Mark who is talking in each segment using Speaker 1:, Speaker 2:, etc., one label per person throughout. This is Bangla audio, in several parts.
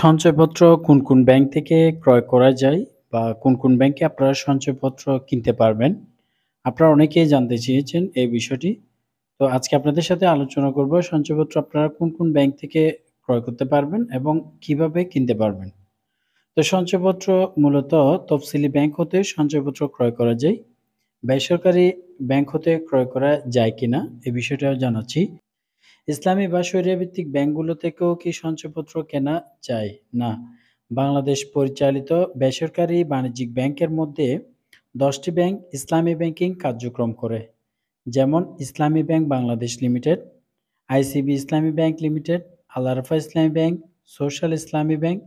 Speaker 1: সঞ্চয়পত্র কোন, কোন ব্যাংক থেকে ক্রয় করা যায় বা কোন, কোন ব্যাংকে আপনারা সঞ্চয়পত্র কিনতে পারবেন? আপনারা অনেকেই জানতে চেয়েছেন এই বিষয়টি। তো আজকে আপনাদের সাথে আলোচনা করব সঞ্চয়পত্র আপনারা কোন, কোন ব্যাংক থেকে ক্রয় করতে পারবেন এবং কীভাবে কিনতে পারবেন। তো সঞ্চয়পত্র মূলত তফসিলি ব্যাংক হতে সঞ্চয়পত্র ক্রয় করা যায়। বেসরকারি ব্যাংক হতে ক্রয় করা যায় কিনা এই বিষয়টাও জানাচ্ছি। ইসলামী বা শরিয়া ভিত্তিক ব্যাংকগুলো থেকেও কি সঞ্চয়পত্র কেনা যায়? না। বাংলাদেশ পরিচালিত বেসরকারি বাণিজ্যিক ব্যাংকের মধ্যে দশটি ব্যাংক ইসলামী ব্যাংকিং কার্যক্রম করে। যেমন Islami bank Bangladesh limited, ICB Islami bank limited, Alarafah Islami bank, social Islami bank,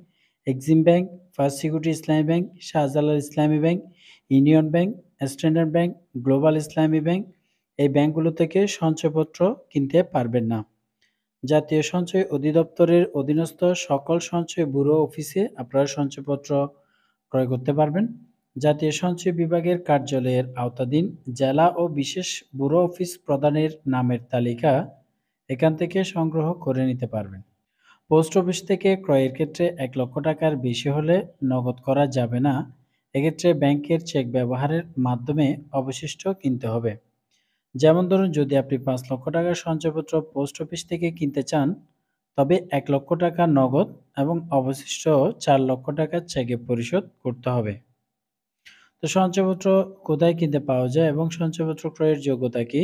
Speaker 1: Exim bank, first security Islami bank, Shahjalal Islami bank, union bank, standard bank, global Islami bank এই ব্যাংকগুলো থেকে সঞ্চয়পত্র কিনতে পারবেন না। জাতীয় সঞ্চয় অধিদপ্তরের অধীনস্থ সকল সঞ্চয় ব্যুরো অফিসে আপনারা সঞ্চয়পত্র ক্রয় করতে পারবেন। জাতীয় সঞ্চয় বিভাগের কার্যালয়ের আওতাধীন জেলা ও বিশেষ ব্যুরো অফিস প্রদানের নামের তালিকা এখান থেকে সংগ্রহ করে নিতে পারবেন। পোস্ট অফিস থেকে ক্রয়ের ক্ষেত্রে এক লক্ষ টাকার বেশি হলে নগদ করা যাবে না। এক্ষেত্রে ব্যাংকের চেক ব্যবহারের মাধ্যমে অবশিষ্ট কিনতে হবে। যেমন ধরুন, যদি আপনি পাঁচ লক্ষ টাকার সঞ্চয়পত্র পোস্ট অফিস থেকে কিনতে চান, তবে এক লক্ষ টাকা নগদ এবং অবশিষ্ট চার লক্ষ টাকা চেকে পরিশোধ করতে হবে। তো সঞ্চয়পত্র কোথায় কিনতে পাওয়া যায় এবং সঞ্চয়পত্র ক্রয়ের যোগ্যতা কি?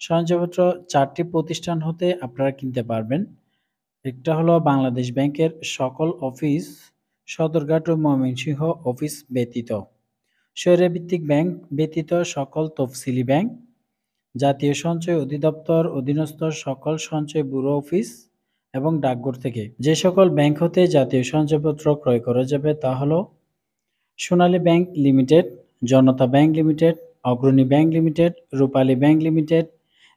Speaker 1: সঞ্চয়পত্র চারটি প্রতিষ্ঠান হতে আপনারা কিনতে পারবেন। একটা হলো বাংলাদেশ ব্যাংকের সকল অফিস, সদরঘাট ও ময়মনসিংহ অফিস ব্যতীত। ভিত্তিক ব্যাংক ব্যতীত সকল তফসিলি ব্যাংক জাতীয় সঞ্চয় অধিদপ্তর অধীনস্থ সকল সঞ্চয় ব্যুরো অফিস এবং ডাকঘর থেকে। যে সকল ব্যাংক হতে জাতীয় সঞ্চয়পত্র ক্রয় করা যাবে তা হলো Sonali bank limited, Janata bank limited, Agrani bank limited, Rupali bank limited,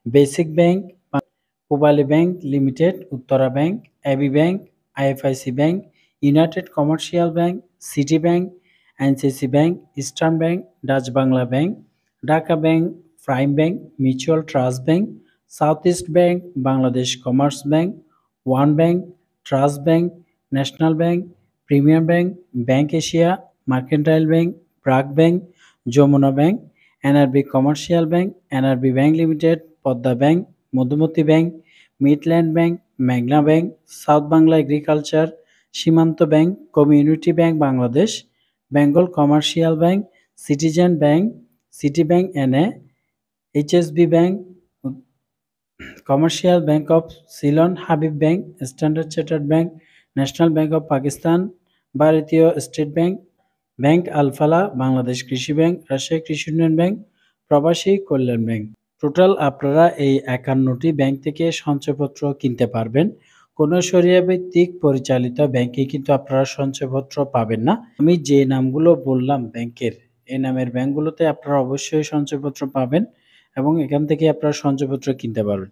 Speaker 1: basic bank, Pubali bank limited, Uttara bank, AB bank, IFIC bank, united commercial bank, city bank, NCC bank, eastern bank, Dutch Bangla bank, Dhaka bank prime bank mutual trust bank south east bank Bangladesh commerce bank one bank trust bank national bank premier bank bank Asia mercantile bank BRAC bank Jamuna bank NRB commercial bank NRB bank limited Padma bank Madhumati bank midland bank মেঘনা bank south Bangla agriculture Shimanto bank community bank Bangladesh Bengal commercial bank citizen bank city bank NA HSB bank commercial bank of Ceylon Habib bank standard chartered bank national bank of Pakistan Bharatiya state bank bank Alfalah Bangladesh Krishi bank Rajshahi কৃষি ইউনিয়ন ব্যাংক প্রবাসী কল্যাণ ব্যাংক টোটাল আপনারা এই একান্নটি ব্যাংক থেকে সঞ্চয়পত্র কিনতে পারবেন। কোনো ভিত্তিক পরিচালিত ব্যাংকে কিন্তু আপনারা সঞ্চয়পত্র পাবেন না। আমি যে নামগুলো বললাম ব্যাংকের এই নামের ব্যাংকগুলোতে আপনারা অবশ্যই সঞ্চয়পত্র পাবেন। এবং এখান থেকে আপনারা সঞ্চয়পত্র কিনতে পারবেন।